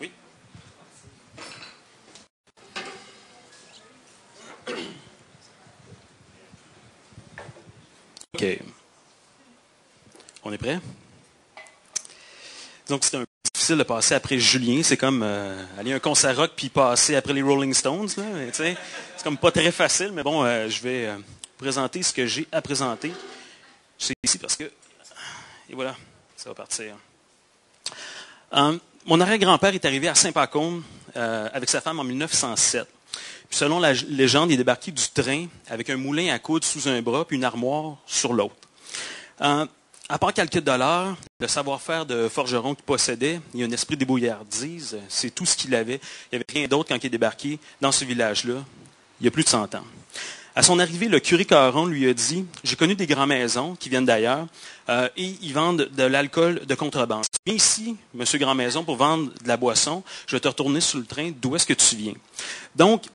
Oui. OK. On est prêt? Donc, c'est un peu difficile de passer après Julien. C'est comme euh, aller à un concert rock puis passer après les Rolling Stones. C'est comme pas très facile, mais bon, euh, je vais euh, présenter ce que j'ai à présenter. C'est ici parce que. Et voilà, ça va partir. Mon arrière-grand-père est arrivé à Saint-Pacôme avec sa femme en 1907. Puis selon la légende, il est débarqué du train avec un moulin à coudre sous un bras puis une armoire sur l'autre. Euh, à part quelques dollars, le savoir-faire de forgeron qu'il possédait, il y a un esprit débrouillardise, c'est tout ce qu'il avait. Il n'y avait rien d'autre quand il est débarqué dans ce village-là, il y a plus de 100 ans. À son arrivée, le curé Caron lui a dit J'ai connu des grands maisons qui viennent d'ailleurs euh, et ils vendent de l'alcool de contrebande. Viens ici, monsieur Grand Maison, pour vendre de la boisson. Je vais te retourner sur le train. D'où est-ce que tu viens Donc,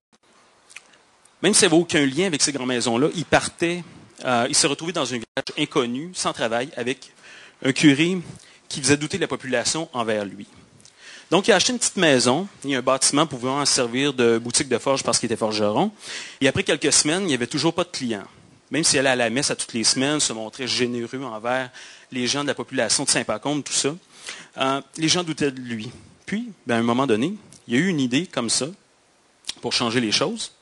même s'il n'y avait aucun lien avec ces grandes maisons-là, il partait, euh, il s'est retrouvé dans un village inconnu, sans travail, avec un curé qui faisait douter la population envers lui. Donc, il a acheté une petite maison et un bâtiment pouvant servir de boutique de forge parce qu'il était forgeron. Et après quelques semaines, il n'y avait toujours pas de clients. Même s'il allait à la messe à toutes les semaines, se montrait généreux envers les gens de la population de Saint-Pacôme, tout ça, euh, les gens doutaient de lui. Puis, ben, à un moment donné, il y a eu une idée comme ça pour changer les choses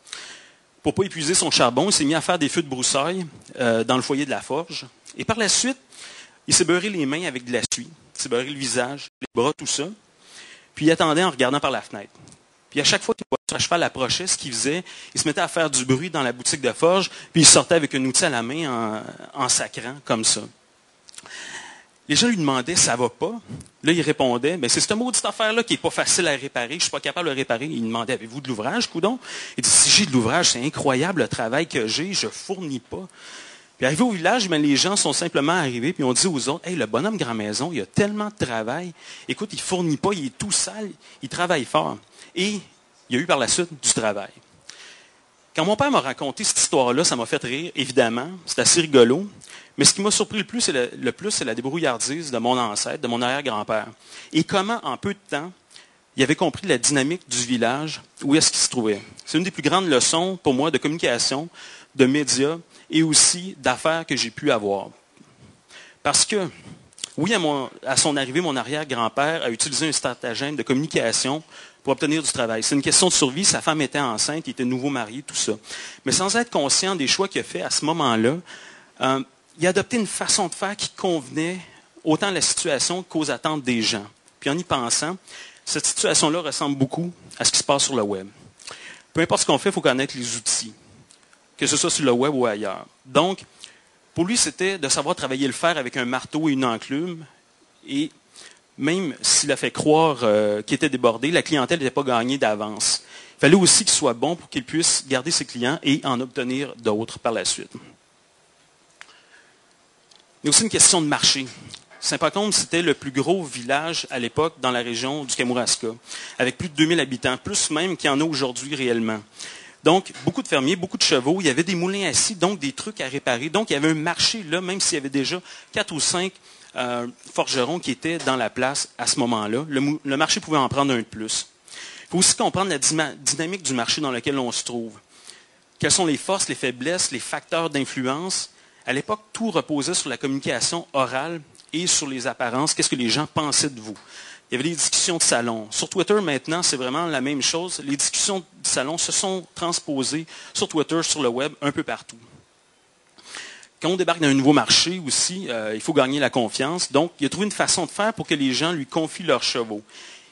pour ne pas épuiser son charbon, il s'est mis à faire des feux de broussailles euh, dans le foyer de la forge. Et par la suite, il s'est beurré les mains avec de la suie. Il s'est beurré le visage, les bras, tout ça. Puis il attendait en regardant par la fenêtre. Puis à chaque fois qu'une voiture à cheval approchait, ce qu'il faisait, il se mettait à faire du bruit dans la boutique de forge, puis il sortait avec un outil à la main en, sacrant comme ça. Les gens lui demandaient, ça va pas? Là, il répondait, ben, c'est cette maudite affaire-là qui n'est pas facile à réparer, je ne suis pas capable de le réparer. Il demandait, avez-vous de l'ouvrage, coudon? Il dit, si j'ai de l'ouvrage, c'est incroyable le travail que j'ai, je fournis pas. Puis arrivé au village, ben, les gens sont simplement arrivés, puis ont dit aux autres, hey, le bonhomme grand maison, il a tellement de travail. Écoute, il fournit pas, il est tout sale, il travaille fort. Et il y a eu par la suite du travail. Quand mon père m'a raconté cette histoire-là, ça m'a fait rire, évidemment. C'est assez rigolo. Mais ce qui m'a surpris le plus, c'est le, plus, c'est la débrouillardise de mon ancêtre, de mon arrière-grand-père. Et comment, en peu de temps, il avait compris la dynamique du village, où est-ce qu'il se trouvait. C'est une des plus grandes leçons pour moi de communication, de médias et aussi d'affaires que j'ai pu avoir. Parce que, oui, à, son arrivée, mon arrière-grand-père a utilisé un stratagème de communication pour obtenir du travail. C'est une question de survie. Sa femme était enceinte, il était nouveau marié, tout ça. Mais sans être conscient des choix qu'il a fait à ce moment-là, euh, il a adopté une façon de faire qui convenait autant à la situation qu'aux attentes des gens. Puis en y pensant, cette situation-là ressemble beaucoup à ce qui se passe sur le web. Peu importe ce qu'on fait, il faut connaître les outils, que ce soit sur le web ou ailleurs. Donc, pour lui, c'était de savoir travailler le fer avec un marteau et une enclume et même s'il a fait croire euh, qu'il était débordé, la clientèle n'était pas gagnée d'avance. Il fallait aussi qu'il soit bon pour qu'il puisse garder ses clients et en obtenir d'autres par la suite. Il y a aussi une question de marché. Saint-Pacôme, c'était le plus gros village à l'époque dans la région du Kamouraska, avec plus de 2000 habitants, plus même qu'il y en a aujourd'hui réellement. Donc, beaucoup de fermiers, beaucoup de chevaux, il y avait des moulins assis, donc des trucs à réparer. Donc, il y avait un marché là, même s'il y avait déjà quatre ou cinq euh, forgerons qui étaient dans la place à ce moment-là. Le, marché pouvait en prendre un de plus. Il faut aussi comprendre la dynamique du marché dans lequel on se trouve. Quelles sont les forces, les faiblesses, les facteurs d'influence? À l'époque, tout reposait sur la communication orale et sur les apparences. Qu'est-ce que les gens pensaient de vous? Il y avait les discussions de salon. Sur Twitter, maintenant, c'est vraiment la même chose. Les discussions de salon se sont transposées sur Twitter, sur le web, un peu partout. Quand on débarque dans un nouveau marché aussi, euh, il faut gagner la confiance. Donc, il a trouvé une façon de faire pour que les gens lui confient leurs chevaux.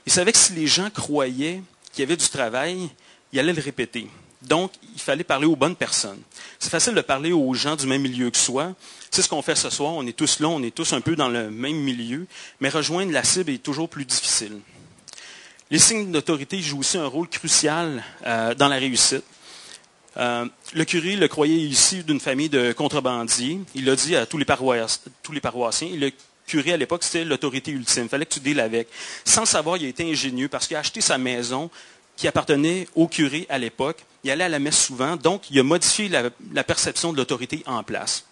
Il savait que si les gens croyaient qu'il y avait du travail, il allait le répéter. Donc, il fallait parler aux bonnes personnes. C'est facile de parler aux gens du même milieu que soi. C'est ce qu'on fait ce soir. On est tous là, on est tous un peu dans le même milieu. Mais rejoindre la cible est toujours plus difficile. Les signes d'autorité jouent aussi un rôle crucial euh, dans la réussite. Euh, le curé le croyait issu d'une famille de contrebandiers. Il l'a dit à tous les, paroissiens. le curé, à l'époque, c'était l'autorité ultime. Il fallait que tu deals avec. Sans savoir, il a été ingénieux parce qu'il a acheté sa maison qui appartenait au curé à l'époque. Il allait à la messe souvent, donc il a modifié la, perception de l'autorité en place.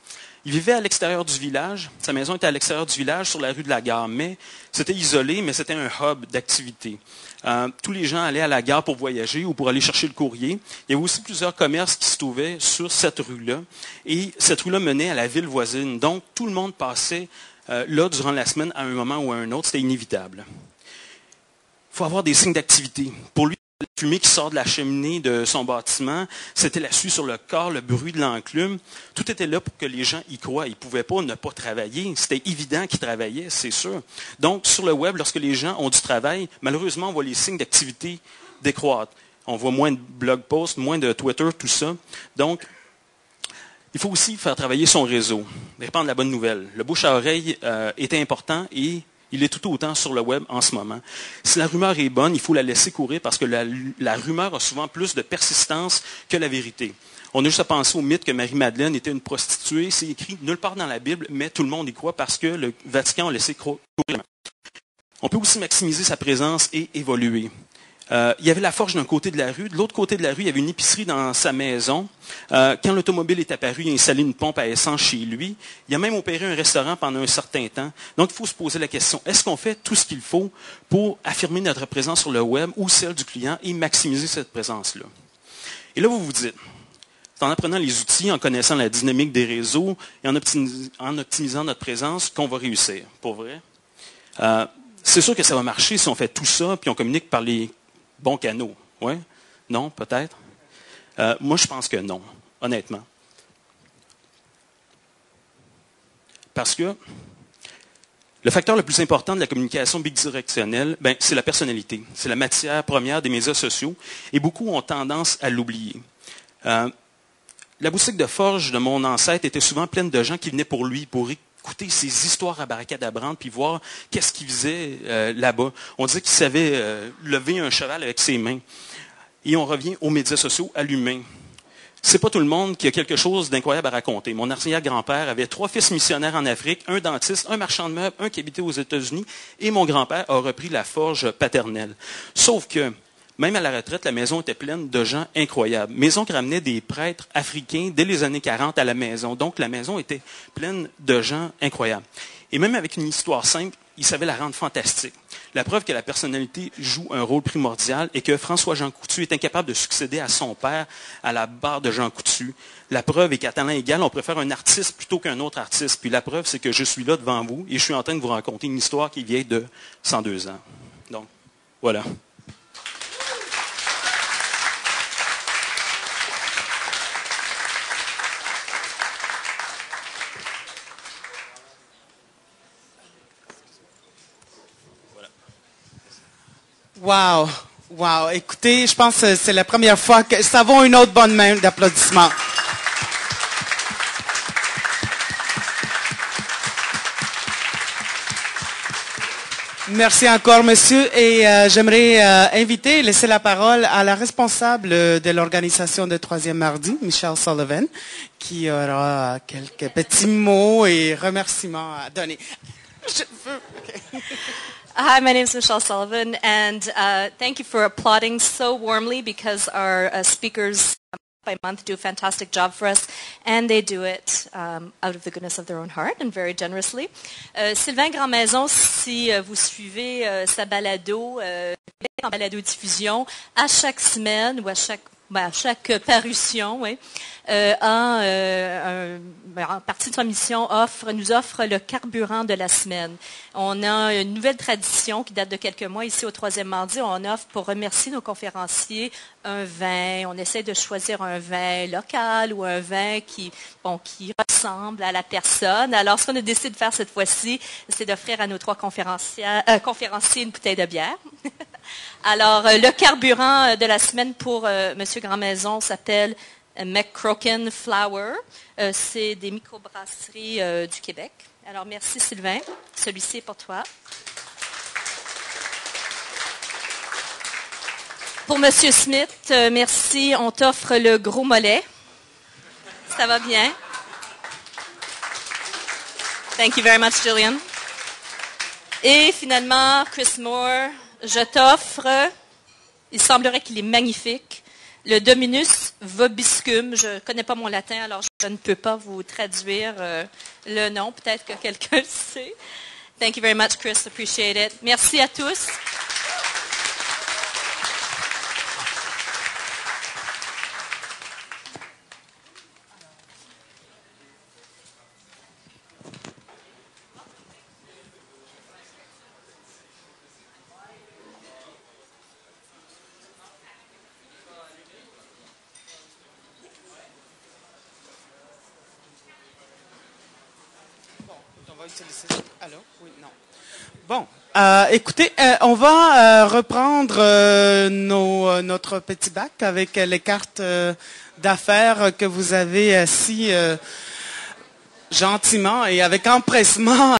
Il vivait à l'extérieur du village. Sa maison était à l'extérieur du village, sur la rue de la gare. Mais c'était isolé, mais c'était un hub d'activité. Euh, tous les gens allaient à la gare pour voyager ou pour aller chercher le courrier. Il y avait aussi plusieurs commerces qui se trouvaient sur cette rue-là. Et cette rue-là menait à la ville voisine. Donc, tout le monde passait euh, là durant la semaine à un moment ou à un autre. C'était inévitable. Il faut avoir des signes d'activité. Pour lui, fumée qui sort de la cheminée de son bâtiment, c'était la suie sur le corps, le bruit de l'enclume. Tout était là pour que les gens y croient. Ils ne pouvaient pas ne pas travailler. C'était évident qu'ils travaillaient, c'est sûr. Donc, sur le web, lorsque les gens ont du travail, malheureusement, on voit les signes d'activité décroître. On voit moins de blog posts, moins de Twitter, tout ça. Donc, il faut aussi faire travailler son réseau, répandre la bonne nouvelle. Le bouche à oreille euh, était important et il est tout autant sur le web en ce moment. Si la rumeur est bonne, il faut la laisser courir parce que la, rumeur a souvent plus de persistance que la vérité. On a juste à penser au mythe que Marie-Madeleine était une prostituée. C'est écrit nulle part dans la Bible, mais tout le monde y croit parce que le Vatican a laissé courir. On peut aussi maximiser sa présence et évoluer. Euh, il y avait la forge d'un côté de la rue. De l'autre côté de la rue, il y avait une épicerie dans sa maison. Euh, quand l'automobile est apparu, il a installé une pompe à essence chez lui. Il a même opéré un restaurant pendant un certain temps. Donc, il faut se poser la question, est-ce qu'on fait tout ce qu'il faut pour affirmer notre présence sur le web ou celle du client et maximiser cette présence-là? Et là, vous vous dites, c'est en apprenant les outils, en connaissant la dynamique des réseaux et en, optimisant notre présence qu'on va réussir. Pour vrai? Euh, c'est sûr que ça va marcher si on fait tout ça, puis on communique par les bon canot. Oui? Non, peut-être? Euh, moi, je pense que non, honnêtement. Parce que le facteur le plus important de la communication bidirectionnelle, ben, c'est la personnalité. C'est la matière première des médias sociaux et beaucoup ont tendance à l'oublier. Euh, la boutique de forge de mon ancêtre était souvent pleine de gens qui venaient pour lui, pour écouter ses histoires à barricade puis voir qu'est-ce qu'il faisait euh, là-bas. On disait qu'il savait euh, lever un cheval avec ses mains. Et on revient aux médias sociaux, à l'humain. C'est pas tout le monde qui a quelque chose d'incroyable à raconter. Mon arrière-grand-père avait trois fils missionnaires en Afrique, un dentiste, un marchand de meubles, un qui habitait aux États-Unis, et mon grand-père a repris la forge paternelle. Sauf que même à la retraite, la maison était pleine de gens incroyables. Maison qui ramenait des prêtres africains dès les années 40 à la maison. Donc la maison était pleine de gens incroyables. Et même avec une histoire simple, il savait la rendre fantastique. La preuve que la personnalité joue un rôle primordial et que François-Jean Coutu est incapable de succéder à son père à la barre de Jean Coutu. La preuve est qu'à talent égal, on préfère un artiste plutôt qu'un autre artiste. Puis la preuve, c'est que je suis là devant vous et je suis en train de vous raconter une histoire qui vient de 102 ans. Donc, voilà. Wow. Wow. Écoutez, je pense que c'est la première fois que ça vaut une autre bonne main d'applaudissements. Merci encore, monsieur. Et euh, j'aimerais euh, inviter, laisser la parole à la responsable de l'organisation de Troisième Mardi, Michelle Sullivan, qui aura quelques petits mots et remerciements à donner. Je veux... Hi, my name is Michelle Sullivan, and uh, thank you for applauding so warmly because our uh, speakers um, by month do a fantastic job for us, and they do it um, out of the goodness of their own heart and very generously. Uh, Sylvain Grandmaison, si uh, vous suivez uh, sa balado, en balado-diffusion, à chaque semaine ou à chaque ben, chaque parution, oui, euh, euh, ben, en partie de sa mission, offre, nous offre le carburant de la semaine. On a une nouvelle tradition qui date de quelques mois ici au troisième mardi. On offre pour remercier nos conférenciers un vin. On essaie de choisir un vin local ou un vin qui, bon, qui ressemble à la personne. Alors, ce qu'on a décidé de faire cette fois-ci, c'est d'offrir à nos trois conférenciers, euh, conférenciers une bouteille de bière. Alors, euh, le carburant euh, de la semaine pour euh, M. Grandmaison s'appelle McCroken Flower. C'est des microbrasseries du Québec. Alors, merci Sylvain. Celui-ci est pour toi. Pour M. Smith, merci. On t'offre le gros mollet. Ça va bien? Thank you very much, Jillian. Et finalement, Chris Moore, je t'offre, il semblerait qu'il est magnifique, le Dominus vobiscum. Je ne connais pas mon latin, alors je ne peux pas vous traduire euh, le nom. Peut-être que quelqu'un le sait. Thank you very much, Chris. Appreciate it. Merci à tous. Bon, euh, écoutez, euh, on va euh, reprendre notre petit bac avec les cartes d'affaires que vous avez si gentiment et avec empressement